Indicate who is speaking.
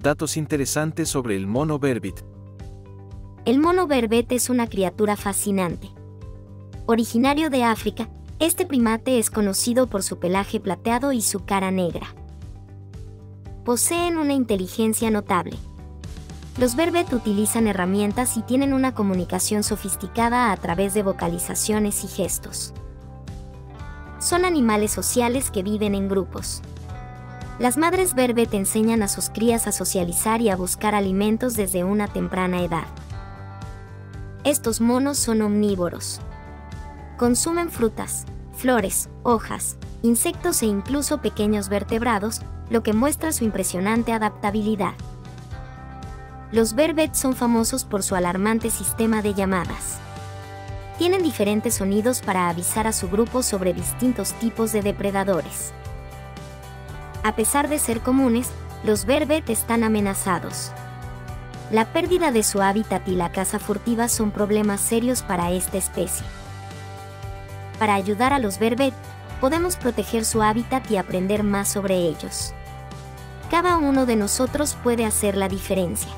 Speaker 1: Datos interesantes sobre el mono verbit.
Speaker 2: El mono verbet es una criatura fascinante. Originario de África, este primate es conocido por su pelaje plateado y su cara negra. Poseen una inteligencia notable. Los verbet utilizan herramientas y tienen una comunicación sofisticada a través de vocalizaciones y gestos. Son animales sociales que viven en grupos. Las madres verbet enseñan a sus crías a socializar y a buscar alimentos desde una temprana edad. Estos monos son omnívoros. Consumen frutas, flores, hojas, insectos e incluso pequeños vertebrados, lo que muestra su impresionante adaptabilidad. Los verbet son famosos por su alarmante sistema de llamadas. Tienen diferentes sonidos para avisar a su grupo sobre distintos tipos de depredadores. A pesar de ser comunes, los verbet están amenazados. La pérdida de su hábitat y la caza furtiva son problemas serios para esta especie. Para ayudar a los verbet, podemos proteger su hábitat y aprender más sobre ellos. Cada uno de nosotros puede hacer la diferencia.